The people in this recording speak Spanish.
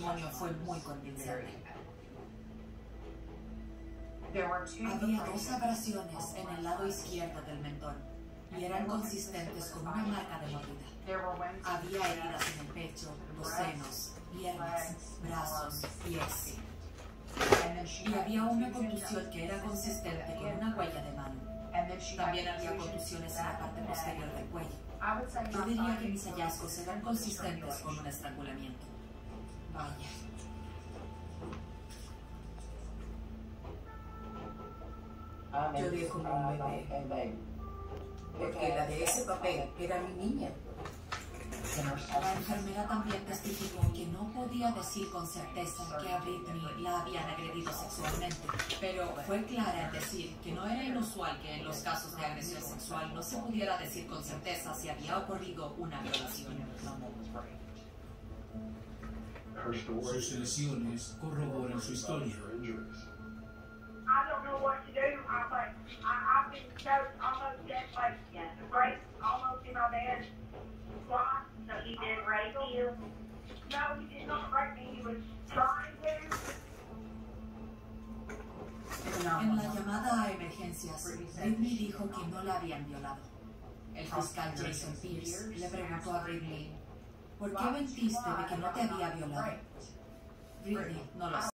testimonio fue muy convincente. Había dos abrasiones en el lado izquierdo del mentón y eran consistentes con una marca de mordida. Había heridas en el pecho, los senos, piernas, brazos, pies. Y había una contusión que era consistente con una huella de mano. También había contusiones en la parte posterior del cuello. Yo diría que mis hallazgos eran consistent consistentes con un estrangulamiento. Vaya. Yo dejo un bebé. Porque la de ese papel era mi niña. La enfermera también testificó que no podía decir con certeza que a Britney la habían agredido sexualmente, pero fue clara en decir que no era inusual que en los casos de agresión sexual no se pudiera decir con certeza si había ocurrido una violación. Sus lesiones corroboran su historia. I don't know what to do. I'm like, I, I've been choked almost dead, like, raped almost in my bed. Twice. So he did rape you? No, he did not rape me. He was trying to. En la llamada a emergencias, Britney dijo que no la habían violado. El fiscal Jason Pierce le preguntó a Britney, ¿por qué mentiste de que no te había violado? Britney no lo